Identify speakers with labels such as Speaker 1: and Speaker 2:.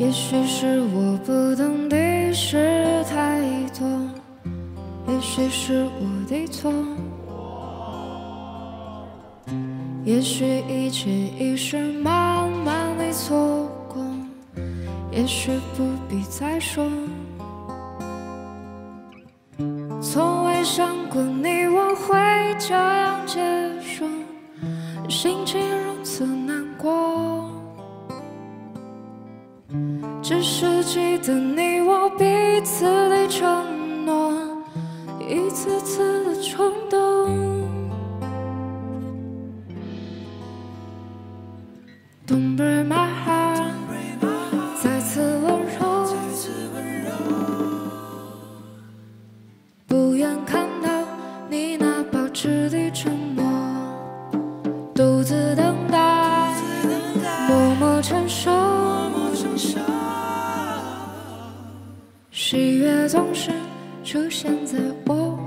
Speaker 1: 也许是我不懂的事太多，也许是我的错，也许一切已是慢慢的错过，也许不必再说。从未想过你我会这样结束，心情如此难过。只是记得你我彼此的承诺，一次次的冲动。Don't break my heart，再次温柔。不愿看到你那保持的沉默，独自等待，默默承受。喜悦总是出现在我